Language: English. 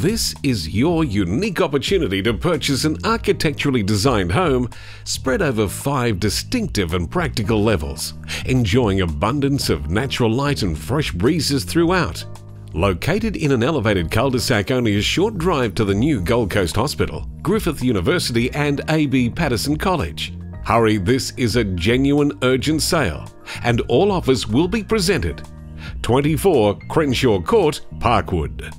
This is your unique opportunity to purchase an architecturally designed home spread over five distinctive and practical levels, enjoying abundance of natural light and fresh breezes throughout. Located in an elevated cul-de-sac only a short drive to the new Gold Coast Hospital, Griffith University and AB Paterson College. Hurry, this is a genuine urgent sale and all offers will be presented. 24 Crenshaw Court, Parkwood.